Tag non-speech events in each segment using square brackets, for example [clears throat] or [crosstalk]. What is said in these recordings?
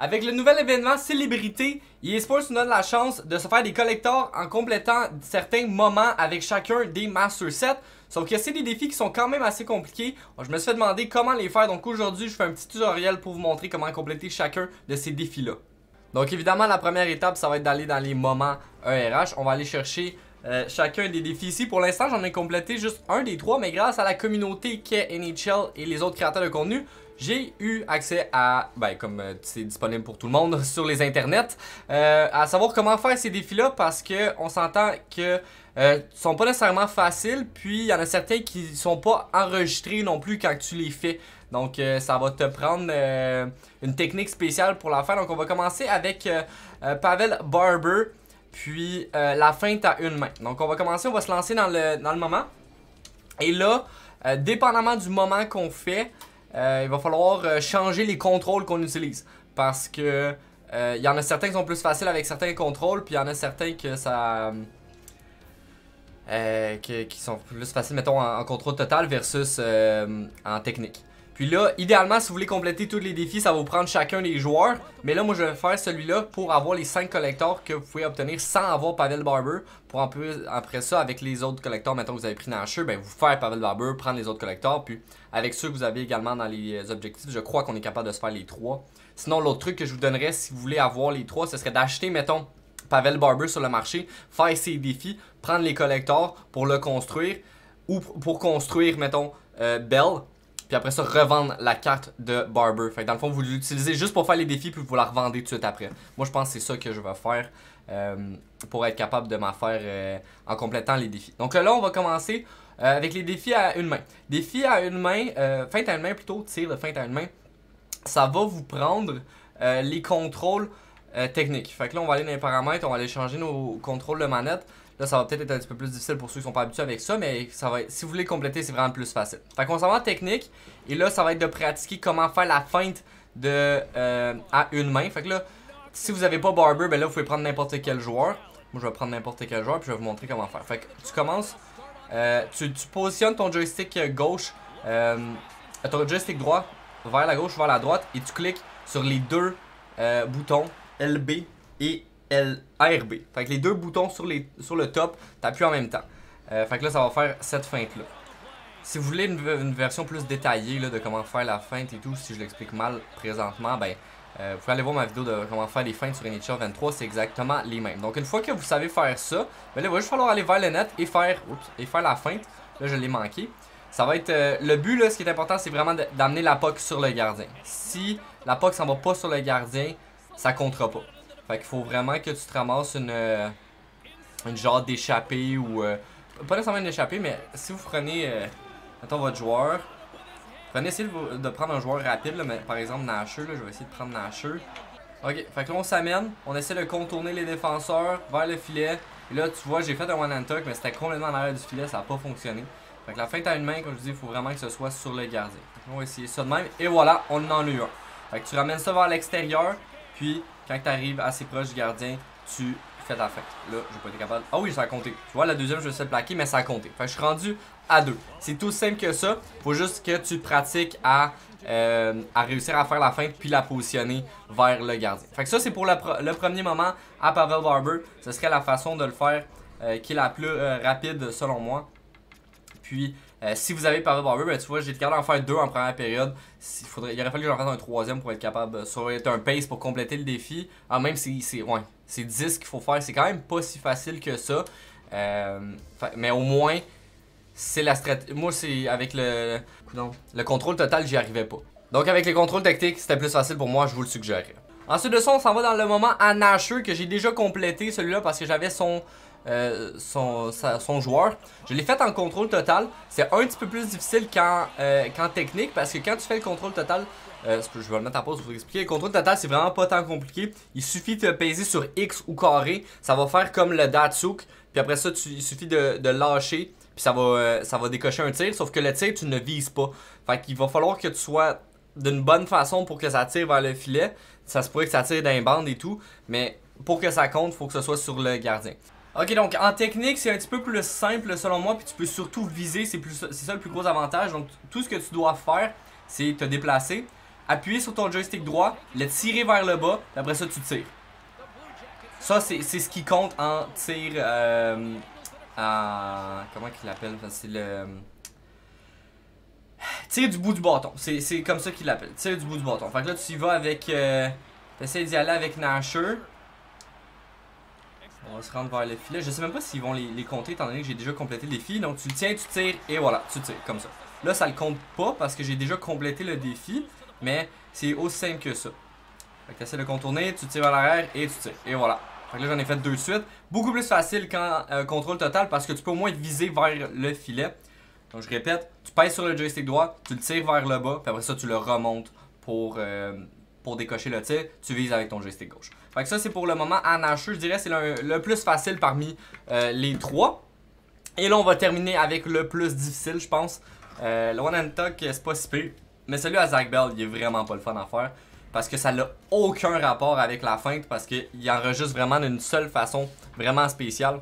Avec le nouvel événement Célébrité, eSports nous donne la chance de se faire des collectors en complétant certains moments avec chacun des Master Sets. Sauf que c'est des défis qui sont quand même assez compliqués. Je me suis fait demander comment les faire, donc aujourd'hui je fais un petit tutoriel pour vous montrer comment compléter chacun de ces défis-là. Donc évidemment la première étape ça va être d'aller dans les moments ERH. On va aller chercher euh, chacun des défis ici. Pour l'instant j'en ai complété juste un des trois, mais grâce à la communauté qu'est NHL et les autres créateurs de contenu, j'ai eu accès à, ben comme euh, c'est disponible pour tout le monde [laughs] sur les internets, euh, à savoir comment faire ces défis-là parce que on s'entend que euh, sont pas nécessairement faciles, puis il y en a certains qui sont pas enregistrés non plus quand tu les fais. Donc ça va te prendre une technique spéciale pour la faire. Donc on va commencer avec Pavel Barber, puis la feinte à une main. Donc on va commencer, on va se lancer dans le, dans le moment. Et là, dépendamment du moment qu'on fait, euh, il va falloir euh, changer les contrôles qu'on utilise. Parce que euh, il y en a certains qui sont plus faciles avec certains contrôles, puis il y en a certains que ça. qui, sont plus faciles, mettons, en, contrôle total versus en technique. Puis là, idéalement, si vous voulez compléter tous les défis, ça va vous prendre chacun des joueurs. Mais là, moi, je vais faire celui-là pour avoir les 5 collecteurs que vous pouvez obtenir sans avoir Pavel Barber. Pour un peu, après ça, avec les autres collecteurs, mettons que vous avez pris Nasher, ben vous faire Pavel Barber, prendre les autres collecteurs. Puis avec ceux que vous avez également dans les objectifs, je crois qu'on est capable de se faire les 3. Sinon, l'autre truc que je vous donnerais si vous voulez avoir les 3, ce serait d'acheter, mettons, Pavel Barber sur le marché, faire ses défis, prendre les collecteurs pour le construire. Ou pour construire, mettons, euh, Bell puis après ça, revendre la carte de Barber. Fait que dans le fond, vous l'utilisez juste pour faire les défis, puis vous la revendez tout de suite après. Moi, je pense que c'est ça que je vais faire euh, pour être capable de m'en faire euh, en complétant les défis. Donc là, on va commencer euh, avec les défis à une main. Défis à une main, feinte à une main plutôt, tir de feinte à une main. Ça va vous prendre les contrôles techniques. Fait que là, on va aller dans les paramètres, on va aller changer nos contrôles de manette. Là, ça va peut-être être un petit peu plus difficile pour ceux qui sont pas habitués avec ça, mais ça va si vous voulez compléter, c'est vraiment plus facile. Fait qu'on s'en va en technique, et là, ça va être de pratiquer comment faire la feinte de, euh, à une main. Fait que là, si vous avez pas Barber, ben là, vous pouvez prendre n'importe quel joueur. Moi, je vais prendre n'importe quel joueur, puis je vais vous montrer comment faire. Fait que tu commences, euh, tu, positionnes ton joystick gauche, euh, ton joystick droit vers la gauche, vers la droite, et tu cliques sur les deux boutons LB et L RB. Fait que les deux boutons sur, le top, t'appuies en même temps. Euh, fait que là, ça va faire cette feinte-là. Si vous voulez une, version plus détaillée de comment faire la feinte et tout, si je l'explique mal présentement, ben, euh, vous pouvez aller voir ma vidéo de comment faire les feintes sur NHL 23, c'est exactement les mêmes. Donc une fois que vous savez faire ça, ben là, il va juste falloir aller vers le net et faire, et faire la feinte. Là, je l'ai manqué. Ça va être euh, le but ce qui est important, c'est vraiment d'amener la puck sur le gardien. Si la puck s'en va pas sur le gardien, ça comptera pas. Fait qu'il faut vraiment que tu te ramasses une, euh, une genre d'échappée ou... Euh, pas nécessairement une échappée, mais si vous prenez, euh, mettons votre joueur, prenez essayer de, prendre un joueur rapide, là, mais, par exemple Nasher, là, je vais essayer de prendre Nasher. Ok, fait que là on s'amène, on essaie de contourner les défenseurs vers le filet. Et là tu vois, j'ai fait un one and tuck, mais c'était complètement en arrière du filet, ça n'a pas fonctionné. Fait que la feinte à une main, comme je dis, il faut vraiment que ce soit sur le gardien. on va essayer ça de même, et voilà, on en a eu un. Fait que tu ramènes ça vers l'extérieur, puis quand tu arrives assez proche du gardien, tu fais ta feinte. Là, j'ai pas été capable. Ah oui, ça a compté. Tu vois, la deuxième, je vais le plaquer, mais ça a compté. Fait je suis rendu à deux. C'est tout simple que ça. Faut juste que tu pratiques à, euh, à réussir à faire la feinte puis la positionner vers le gardien. Fait que ça, c'est pour le, premier moment à Pavel Barber. Ce serait la façon de le faire euh, qui est la plus euh, rapide selon moi. Puis, euh, si vous avez Pavel Barber, ben, tu vois, j'ai été capable d'en faire deux en première période. Il, faudrait, il aurait fallu que j'en fasse un troisième pour être capable. Ça aurait été un pace pour compléter le défi. Ah, même si c'est ouais, 10 qu'il faut faire, c'est quand même pas si facile que ça. Euh, mais au moins, c'est la stratégie. Moi, c'est avec le, le contrôle total, j'y arrivais pas. Donc, avec les contrôles tactiques, c'était plus facile pour moi, je vous le suggérerais. Ensuite de ça, on s'en va dans le moment à Nasher que j'ai déjà complété celui-là parce que j'avais son euh, son, joueur. Je l'ai fait en contrôle total. C'est un petit peu plus difficile euh, qu'en technique parce que quand tu fais le contrôle total, euh, je vais le mettre en pause pour vous expliquer. Le contrôle total, c'est vraiment pas tant compliqué. Il suffit de peser sur X ou carré. Ça va faire comme le Datsuk. Puis après ça, il suffit de, lâcher. Puis ça va, ça va décocher un tir. Sauf que le tir, tu ne vises pas. Fait qu'il va falloir que tu sois d'une bonne façon pour que ça tire vers le filet. Ça se pourrait que ça tire d'un bande et tout. Mais pour que ça compte, il faut que ce soit sur le gardien. Ok, donc en technique, c'est un petit peu plus simple selon moi, puis tu peux surtout viser, c'est ça le plus gros avantage. Donc tout ce que tu dois faire, c'est te déplacer, appuyer sur ton joystick droit, le tirer vers le bas, et après ça, tu tires. Ça, c'est ce qui compte en tir. Euh, en, comment qu'il l'appelle? C'est le. Tir du bout du bâton. C'est comme ça qu'il l'appelle. Tir du bout du bâton. Fait que là, tu y vas avec. Euh, T'essaies d'y aller avec Nasher. On va se rendre vers le filet. Je sais même pas s'ils vont les, compter étant donné que j'ai déjà complété le défi. Donc tu le tiens, tu tires et voilà, tu tires comme ça. Là, ça le compte pas parce que j'ai déjà complété le défi. Mais c'est aussi simple que ça. Fait que essaies de contourner, tu tires à l'arrière et tu tires. Et voilà. Fait que là, j'en ai fait deux de suite. Beaucoup plus facile qu'en euh, contrôle total parce que tu peux au moins viser vers le filet. Donc je répète, tu pèses sur le joystick droit, tu le tires vers le bas, puis après ça, tu le remontes pour, euh, pour décocher le tir. Tu vises avec ton joystick gauche. Fait que ça, c'est pour le moment en Asher. Je dirais c'est le, plus facile parmi euh, les trois. Et là, on va terminer avec le plus difficile, je pense. le One and Talk, c'est pas si pire. Mais celui à Zach Bell, il est vraiment pas le fun à faire. Parce que ça n'a aucun rapport avec la feinte. Parce qu'il enregistre vraiment d'une seule façon vraiment spéciale.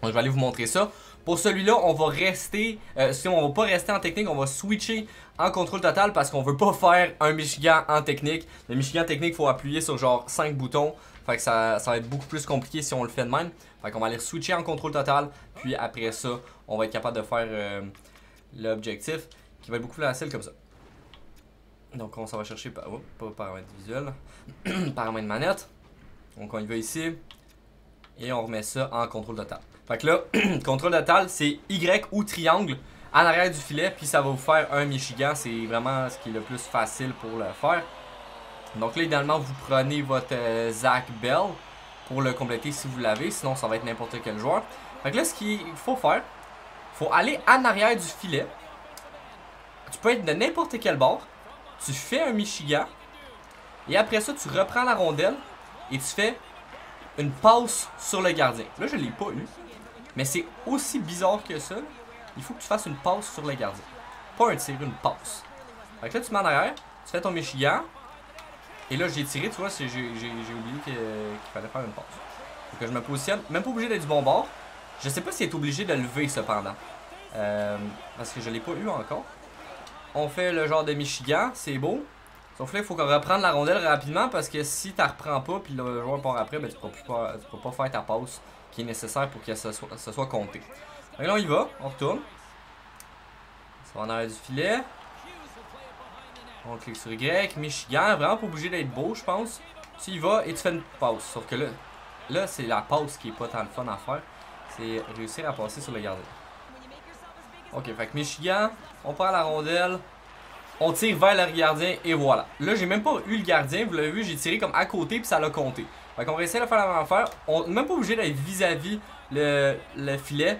je vais aller vous montrer ça. Pour celui-là, on va rester, euh, si on va pas rester en technique, on va switcher en contrôle total parce qu'on veut pas faire un Michigan en technique. Le Michigan technique, il faut appuyer sur genre 5 boutons. Fait que ça, va être beaucoup plus compliqué si on le fait de même. Fait qu'on va aller switcher en contrôle total. Puis après ça, on va être capable de faire euh, l'objectif qui va être beaucoup plus facile comme ça. Donc on s'en va chercher par, oh, pas paramètre visuel, [clears throat] paramètre manette. Donc on y va ici et on remet ça en contrôle total. Fait que là, [clears throat] contrôle total, c'est Y ou triangle en arrière du filet, puis ça va vous faire un Michigan. C'est vraiment ce qui est le plus facile pour le faire. Donc là, idéalement, vous prenez votre euh, Zach Bell pour le compléter si vous l'avez, sinon ça va être n'importe quel joueur. Fait que là, ce qu'il faut faire, faut aller en arrière du filet. Tu peux être de n'importe quel bord tu fais un Michigan, et après ça, tu reprends la rondelle, et tu fais une passe sur le gardien. Là, je l'ai pas eu, mais c'est aussi bizarre que ça. Il faut que tu fasses une passe sur le gardien. Pas un tir, une passe. Fait que là, tu mets en arrière, tu fais ton Michigan, et là, j'ai tiré, tu vois, j'ai oublié qu'il fallait faire une passe. Donc, je me positionne, même pas obligé d'être du bon bord. Je sais pas s'il est obligé de lever cependant. Euh, parce que je l'ai pas eu encore on fait le genre de Michigan, c'est beau. Sauf là, il faut qu'on reprenne la rondelle rapidement parce que si tu reprends pas puis le joueur part après, ben, tu, peux pas, peux pas faire ta passe qui est nécessaire pour que ça soit, compté. Donc là, on y va, on retourne. Ça va en arrière du filet. On clique sur Y, Michigan, vraiment pas obligé d'être beau, je pense. Tu y vas et tu fais une passe. Sauf que là, là c'est la passe qui est pas tant le fun à faire. C'est réussir à passer sur le gardien. Ok, fait que Michigan, on prend la rondelle, on tire vers le gardien et voilà. Là, j'ai même pas eu le gardien, vous l'avez vu, j'ai tiré comme à côté puis ça l'a compté. Fait qu'on va essayer de faire la même affaire. On n'est même pas obligé d'être vis-à-vis le, le filet.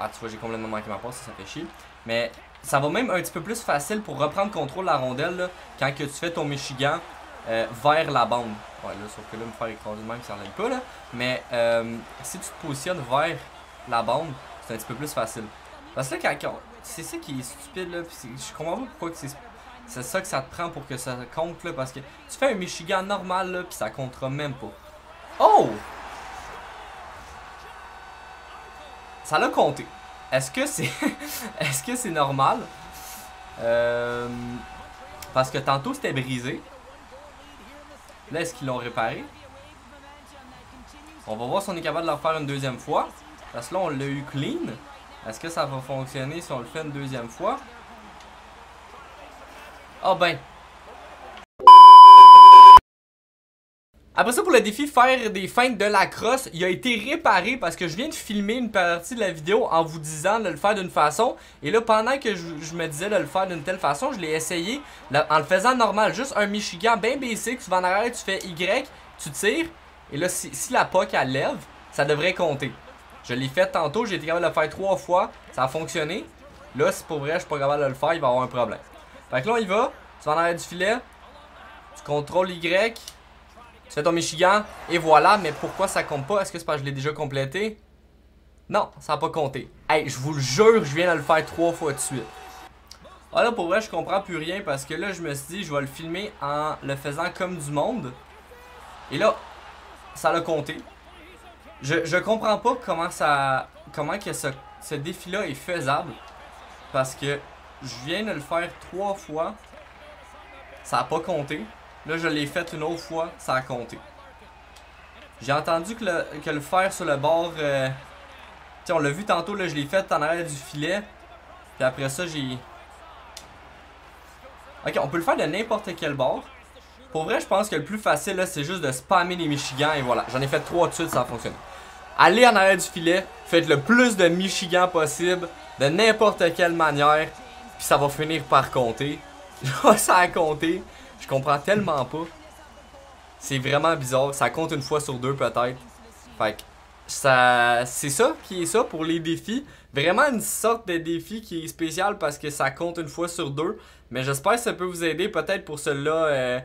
Ah, tu vois, j'ai complètement manqué ma passe, ça, fait chier. Mais ça va même un petit peu plus facile pour reprendre contrôle de la rondelle quand que tu fais ton Michigan euh, vers la bande. Ouais, là, sauf que là, me faire écraser même, ça n'aille pas, là. Mais euh, si tu te positionnes vers la bande, c'est un petit peu plus facile. Parce que là, c'est ça qui est stupide, là. Je comprends pas pourquoi c'est c'est ça que ça te prend pour que ça compte, là. Parce que tu fais un Michigan normal, là, puis ça comptera même pas. Oh! Ça l'a compté. Est-ce que c'est. [laughs] Est-ce que c'est normal? Euh... Parce que tantôt c'était brisé. Là, est-ce qu'ils l'ont réparé? On va voir si on est capable de le refaire une deuxième fois. Parce que là, on l'a eu clean. Est-ce que ça va fonctionner si on le fait une deuxième fois? Oh ben. Après ça, pour le défi faire des feintes de la crosse, il a été réparé parce que je viens de filmer une partie de la vidéo en vous disant de le faire d'une façon. Et là, pendant que je, me disais de le faire d'une telle façon, je l'ai essayé en le faisant normal. Juste un Michigan bien basic, tu vas en arrière, tu fais Y, tu tires. Et là, si, si la POC elle lève, ça devrait compter. Je l'ai fait tantôt, j'ai été capable de le faire trois fois, ça a fonctionné. Là, si pour vrai, je suis pas capable de le faire, il va avoir un problème. Fait que là, on y va, tu vas en arrière du filet, tu contrôles Y, tu fais ton Michigan, et voilà. Mais pourquoi ça compte pas? Est-ce que c'est parce que je l'ai déjà complété? Non, ça n'a pas compté. Hey, je vous le jure, je viens de le faire trois fois de suite. Ah là, pour vrai, je comprends plus rien parce que là, je me suis dit, je vais le filmer en le faisant comme du monde. Et là, ça l'a compté. Je, je comprends pas comment ça. Comment que ce, ce défi-là est faisable. Parce que je viens de le faire trois fois ça a pas compté. Là, je l'ai fait une autre fois, ça a compté. J'ai entendu que le, que le fer sur le bord... Euh... On l'a vu tantôt, là, je l'ai fait en arrière du filet. Puis après ça, j'ai... Ok, on peut le faire de n'importe quel bord. Pour vrai, je pense que le plus facile, là, c'est juste de spammer les Michigan et voilà. J'en ai fait trois de suite, ça a fonctionné. Allez en arrière du filet, faites le plus de Michigan possible, de n'importe quelle manière, puis ça va finir par compter. [laughs] ça a compté. Je comprends tellement pas. C'est vraiment bizarre. Ça compte une fois sur deux peut-être. Fait que ça, c'est ça qui est ça pour les défis. Vraiment une sorte de défi qui est spécial parce que ça compte une fois sur deux. Mais j'espère que ça peut vous aider peut-être pour celui-là. Euh,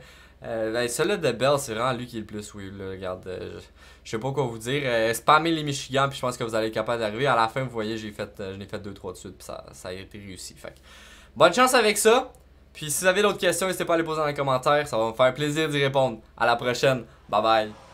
euh, ben, de Bell, c'est vraiment lui qui est le plus oui. Là, regarde, euh, je, sais pas quoi vous dire. Euh, spammez les Michigan, puis je pense que vous allez être capable d'arriver. À la fin, vous voyez, j'ai fait, euh, j'en ai fait 2-3 de suite, puis ça, ça a été réussi. Fait bonne chance avec ça. Puis si vous avez d'autres questions, n'hésitez pas à les poser dans les commentaires. Ça va me faire plaisir d'y répondre. À la prochaine. Bye bye.